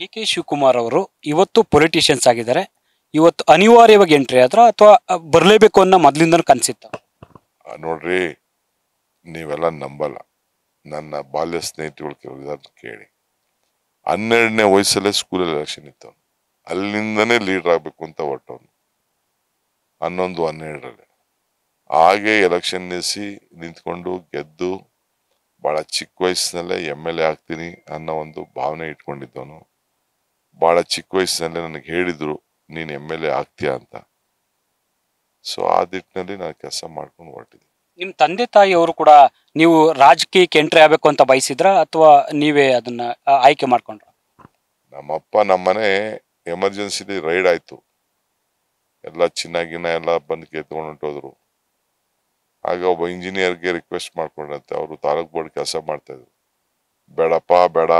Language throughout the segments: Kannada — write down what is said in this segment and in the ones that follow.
ಡಿ ಕೆ ಶಿವಕುಮಾರ್ ಅವರು ಇವತ್ತು ಪೊಲಿಟಿಷಿಯನ್ಸ್ ಆಗಿದ್ದಾರೆ. ಇವತ್ತು ಅನಿವಾರ್ಯವಾಗಿ ಎಂಟ್ರಿ ಆದ್ರ ಅಥವಾ ಬರಲೇಬೇಕು ಅನ್ನೋ ಮೊದಲಿಂದ ಕನ್ಸಿತ್ತ? ನೋಡ್ರಿ, ನೀವೆಲ್ಲ ನಂಬಲ್ಲ. ನನ್ನ ಬಾಲ್ಯ ಸ್ನೇಹಿತರು ಕೇಳಿ. ಹನ್ನೆರಡನೇ ವಯಸ್ಸಲ್ಲೇ ಸ್ಕೂಲಲ್ಲಿ ಎಲೆಕ್ಷನ್ ಇತ್ತು. ಅಲ್ಲಿಂದನೇ ಲೀಡರ್ ಆಗಬೇಕು ಅಂತ ಹೊಟ್ಟವನು ಹನ್ನೊಂದು, ಹನ್ನೆರಡರಲ್ಲಿ. ಹಾಗೆ ಎಲೆಕ್ಷನ್ ನಿಲ್ಲಿಸಿ ನಿಂತ್ಕೊಂಡು ಗೆದ್ದು ಭಾಳ ಚಿಕ್ಕ ವಯಸ್ಸಿನಲ್ಲೇ ಎಂ ಎಲ್ ಎ ಆಗ್ತೀನಿ ಅನ್ನೋ ಒಂದು ಭಾವನೆ ಇಟ್ಕೊಂಡಿದ್ದವನು. ಬಹಳ ಚಿಕ್ಕ ವಯಸ್ಸಿನಲ್ಲೇ ನನಗೆ ಹೇಳಿದ್ರು ನೀನು ಎಂ ಎಲ್ ಎ ಆಗ್ತೀಯಾ? ಅಂತ. ಸೊ ಆ ದಿಟ್ಟಿನಲ್ಲಿ ನಾನು ಕೆಲಸ ಮಾಡ್ಕೊಂಡು ಹೊರಟಿದ್ದೆ ನಿಮ್ಮ ತಂದೆ ತಾಯಿ ಅವರು ಕೂಡ ನೀವು ರಾಜಕೀಯಕ್ಕೆ ಎಂಟ್ರಿ ಆಗಬೇಕು ಅಂತ ಬಯಸಿದ್ರ? ಅಥವಾ ನೀವೇ ಅದನ್ನ ಆಯ್ಕೆ ಮಾಡ್ಕೊಂಡ್ರ? ನಮ್ಮಪ್ಪ ನಮ್ಮನೆ ಎಮರ್ಜೆನ್ಸಿಲಿ ರೈಡ್ ಆಯ್ತು. ಎಲ್ಲ ಚಿನ್ನಾಗಿನ ಎಲ್ಲ ಬಂದು ಕೆತ್ಕೊಂಡು ಹೊಂಟೋದ್ರು ಆಗ ಒಬ್ಬ ಇಂಜಿನಿಯರ್ಗೆ ರಿಕ್ವೆಸ್ಟ್ ಮಾಡ್ಕೊಂಡಂತೆ. ಅವರು ತಾಲೂಕ್ ಬೋರ್ಡ್ ಕೆಲಸ ಮಾಡ್ತಾ ಇದ್ರು. ಬೇಡಪ್ಪ ಬೇಡ.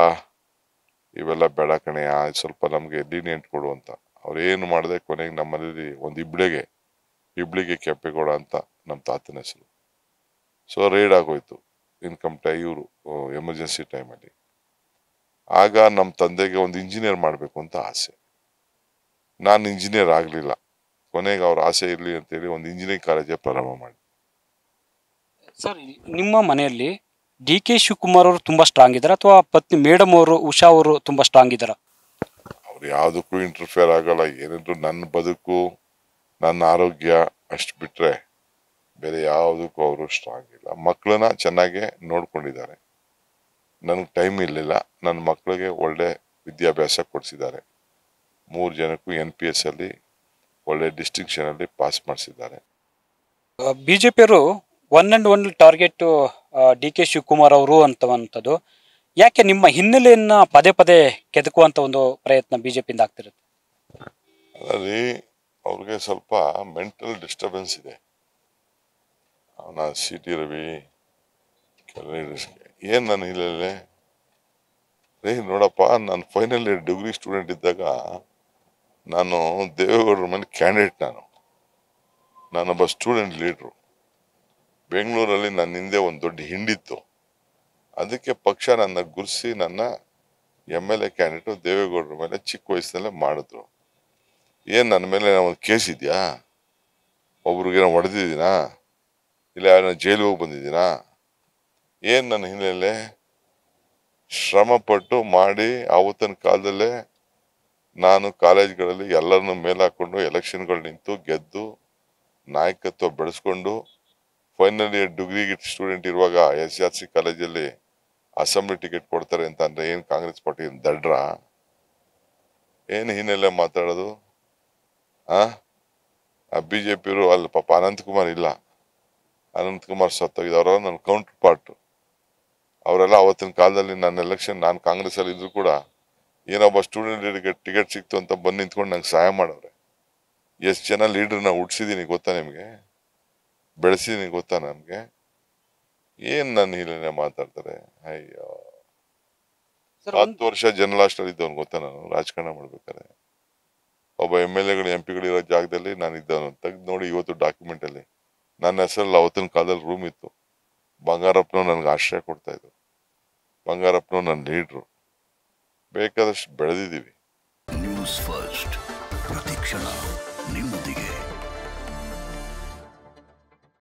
ಇವೆಲ್ಲ ಬೇಡ ಕಣೆಯ ಸ್ವಲ್ಪ ನಮ್ಗೆ ಲೀನಿಯಂಟ್ ಕೊಡು ಅಂತ. ಅವ್ರು ಏನು ಮಾಡಿದೆ ಕೊನೆಗೆ ನಮ್ಮನೇಲಿ ಒಂದು ಇಬ್ಳಿಗೆ ಇಬ್ಳಿಗೆ ಕೆಂಪೇಗೌಡ ಅಂತ ನಮ್ಮ ತಾತನ ಹೆಸರು. ಸೊ ರೈಡ್ ಆಗೋಯ್ತು ಇನ್ಕಮ್ ಟೈ ಇವರು ಎಮರ್ಜೆನ್ಸಿ ಟೈಮಲ್ಲಿ ಆಗ ನಮ್ಮ ತಂದೆಗೆ ಒಂದು ಇಂಜಿನಿಯರ್ ಮಾಡಬೇಕು ಅಂತ ಆಸೆ. ನಾನು ಇಂಜಿನಿಯರ್ ಆಗಲಿಲ್ಲ. ಕೊನೆಗೆ ಅವ್ರ ಆಸೆ ಇರಲಿ ಅಂತೇಳಿ ಒಂದು ಇಂಜಿನಿಯರಿಂಗ್ ಕಾಲೇಜೇ ಪ್ರಾರಂಭ ಮಾಡಿ ಸರ್, ನಿಮ್ಮ ಮನೆಯಲ್ಲಿ ಡಿ ಕೆ ಶಿವಕುಮಾರ್ ಅವರು ತುಂಬಾ ಸ್ಟ್ರಾಂಗ್ ಇದ್ದಾರೆ ಅಥವಾ ಪತ್ನಿ ಮೇಡಮ್ ಅವರು ಉಷಾ ಅವರು ತುಂಬಾ ಸ್ಟ್ರಾಂಗ್ ಇದ್ದಾರೆ ಅವ್ರು ಯಾವುದಕ್ಕೂ ಇಂಟರ್ಫಿಯರ್ ಆಗಲ್ಲ. ಏನಿದ್ರು ನನ್ನ ಬದುಕು ನನ್ನ ಆರೋಗ್ಯ ಅಷ್ಟು ಬಿಟ್ರೆ ಬೇರೆ ಯಾವುದಕ್ಕೂ ಅವರು ಸ್ಟ್ರಾಂಗ್ ಇಲ್ಲ. ಮಕ್ಕಳನ್ನ ಚೆನ್ನಾಗೆ ನೋಡ್ಕೊಂಡಿದ್ದಾರೆ. ನನಗೆ ಟೈಮ್ ಇರಲಿಲ್ಲ. ನನ್ನ ಮಕ್ಕಳಿಗೆ ಒಳ್ಳೆ ವಿದ್ಯಾಭ್ಯಾಸ ಕೊಡಿಸಿದ್ದಾರೆ. ಮೂರು ಜನಕ್ಕೂ ಎನ್ ಪಿ ಎಸ್ ಅಲ್ಲಿ ಒಳ್ಳೆ ಡಿಸ್ಟಿಂಕ್ಷನ್ ಅಲ್ಲಿ ಪಾಸ್ ಮಾಡಿಸಿದ್ದಾರೆ. ಬಿಜೆಪಿಯವರು one and one target D K Shivakumar ಅವರು ಅಂತವಂಥದ್ದು. ಯಾಕೆ ನಿಮ್ಮ ಹಿನ್ನೆಲೆಯನ್ನು ಪದೇ ಪದೇ ಕೆದಕುವಂತ ಒಂದು ಪ್ರಯತ್ನ ಬಿಜೆಪಿಯಿಂದ ಆಗ್ತಿರುತ್ತೆ? ಅದರಲ್ಲಿ ಅವ್ರಿಗೆ ಸ್ವಲ್ಪ ಮೆಂಟಲ್ ಡಿಸ್ಟರ್ಬೆನ್ಸ್ ಇದೆ. ಅವನ ಸಿ ಟಿ ರವಿ ಏನು ನನ್ನ ಹಿನ್ನೆಲೆ? ರೇ ನೋಡಪ್ಪ, ನಾನು ಫೈನಲ್ ಇಯರ್ ಡಿಗ್ರಿ ಸ್ಟೂಡೆಂಟ್ ಇದ್ದಾಗ ನಾನು ದೇವೇಗೌಡರ ಮನೆ ಕ್ಯಾಂಡಿಡೇಟ್ ನಾನು. ನಾನೊಬ್ಬ ಸ್ಟೂಡೆಂಟ್ ಲೀಡ್ರು ಬೆಂಗಳೂರಲ್ಲಿ ನನ್ನ ಹಿಂದೆ ಒಂದು ದೊಡ್ಡ ಹಿಂಡಿತ್ತು. ಅದಕ್ಕೆ ಪಕ್ಷ ನನ್ನ ಗುರ್ಸಿ ನನ್ನ ಎಂ ಎಲ್ ಎ ಕ್ಯಾಂಡಿಡೇಟು ದೇವೇಗೌಡರ ಮೇಲೆ ಚಿಕ್ಕ ವಯಸ್ಸಿನಲ್ಲೇ ಮಾಡಿದ್ರು. ಏನ್ ನನ್ನ ಮೇಲೆ ಒಂದು ಕೇಸ್ ಇದೆಯಾ? ಒಬ್ರಿಗೇನ ಹೊಡೆದಿದ್ದೀನಾ ಇಲ್ಲ ಯಾರನ್ನ ಜೈಲಿಗೆ ಹೋಗಿ ಬಂದಿದ್ದೀನಾ ಏನ್ ನನ್ನ ಹಿನ್ನೆಲೆ? ಶ್ರಮಪಟ್ಟು ಮಾಡಿ ಆವತ್ತಿನ ಕಾಲದಲ್ಲೇ ನಾನು ಕಾಲೇಜ್ಗಳಲ್ಲಿ ಎಲ್ಲರನ್ನು ಹಾಕ್ಕೊಂಡು ಎಲೆಕ್ಷನ್ಗಳು ನಿಂತು ಗೆದ್ದು ನಾಯಕತ್ವ ಬೆಳೆಸ್ಕೊಂಡು ಫೈನಲ್ ಇಯರ್ ಡಿಗ್ರಿ ಸ್ಟೂಡೆಂಟ್ ಇರುವಾಗ ಎಸ್ ಆರ್ ಸಿ ಕಾಲೇಜಲ್ಲಿ ಅಸೆಂಬ್ಲಿ ಟಿಕೆಟ್ ಕೊಡ್ತಾರೆ ಅಂತ ಅಂದ್ರೆ ಏನು ಕಾಂಗ್ರೆಸ್ ಪಾರ್ಟಿ ದಡ್ರ? ಏನ್ ಹಿನ್ನೆಲೆ ಮಾತಾಡೋದು? ಆ? ಬಿಜೆಪಿಯವರು ಅಲ್ಲಿ, ಪಾಪ ಅನಂತಕುಮಾರ್ ಇಲ್ಲ. ಅನಂತಕುಮಾರ್ ಸತ್ತೋಗಿದ್ದವರು ನನ್ನ ಕೌಂಟರ್ ಪಾರ್ಟ್ ಅವರೆಲ್ಲ ಅವತ್ತಿನ ಕಾಲದಲ್ಲಿ ನನ್ನ ಎಲೆಕ್ಷನ್ ನಾನು ಕಾಂಗ್ರೆಸ್ ಅಲ್ಲಿ ಇದ್ರು ಕೂಡ ಏನೊಬ್ಬ ಸ್ಟೂಡೆಂಟ್ ಟಿಕೆಟ್ ಸಿಕ್ತು ಅಂತ ಬಂದು ನಿಂತ್ಕೊಂಡು ನಂಗೆ ಸಹಾಯ ಮಾಡವ್ರೆ. ಎಷ್ಟು ಜನ ಲೀಡ್ರನ್ನ ಹುಡ್ಸಿದೀನಿ ಗೊತ್ತಾ ನಿಮ್ಗೆ? ಬೆಳೆಸಿದೀನಿ ಗೊತ್ತಾ ನನ್ಗೆ ಏನ್ ನನ್ನ ಹಿನ್ನೆಲೆ ಮಾತಾಡ್ತಾರೆ? ಅಯ್ಯೋ. ಸರ್ ಹತ್ತು ವರ್ಷ ಜನರಲ್ ಹಾಸ್ಟೆಲ್ ಇದ್ದವನು ಗೊತ್ತಾ ನಾನು? ರಾಜಕಾರಣ ಮಾಡ್ಬೇಕಾದ್ರೆ. ಒಬ್ಬ ಎಂ ಎಲ್ ಎಗಳು ಎಂ ಪಿಗಳು ಇರೋ ಜಾಗದಲ್ಲಿ ನಾನು ಇದ್ದವನು ತೆಗ್ದು ನೋಡಿ ಇವತ್ತು ಡಾಕ್ಯುಮೆಂಟ್ ಅಲ್ಲಿ. ನನ್ನ ಹೆಸರಲ್ಲಿ ಅವತ್ತಿನ ಕಾಲದಲ್ಲಿ ರೂಮ್ ಇತ್ತು. ಬಂಗಾರಪ್ಪನ ನನ್ಗೆ ಆಶ್ರಯ ಕೊಡ್ತಾ ಇದ್ರು. ಬಂಗಾರಪ್ಪನ ನನ್ನ ಲೀಡ್ರು ಬೇಕಾದಷ್ಟು ಬೆಳೆದಿದ್ದೀವಿ. ನ್ಯೂಸ್ ಫಸ್ಟ್ ಪ್ರತಿಕ್ಷಣ ನಿಮ್ಮ